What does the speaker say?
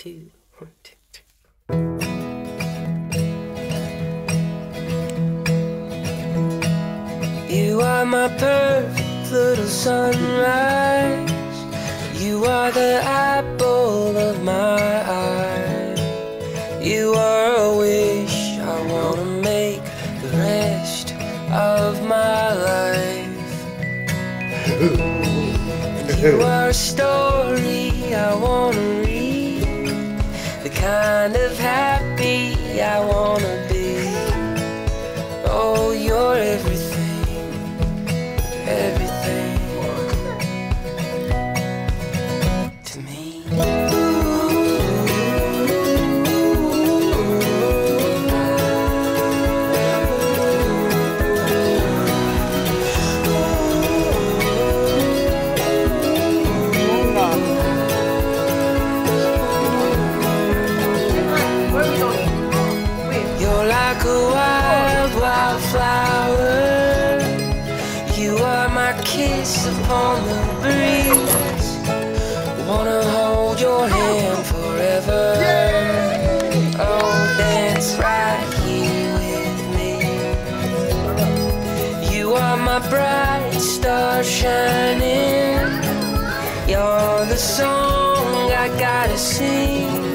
two, one, two, two. You are my perfect little sunrise. You are the apple of my eye. You are a wish I wanna make the rest of my life. You are a story I wanna read, kind of happy I wanna be. Kiss upon the breeze. Wanna hold your hand forever. Oh, dance right here with me. You are my bright star shining. You're the song I gotta sing.